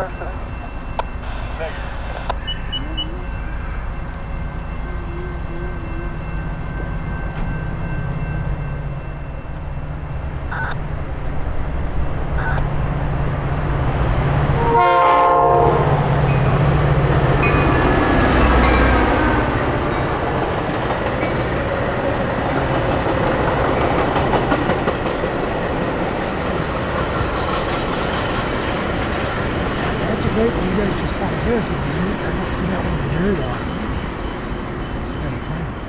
Next. that's a great one. You guys just bought a heritage, dude. I've not seen that one in very long. It's kind of tiny.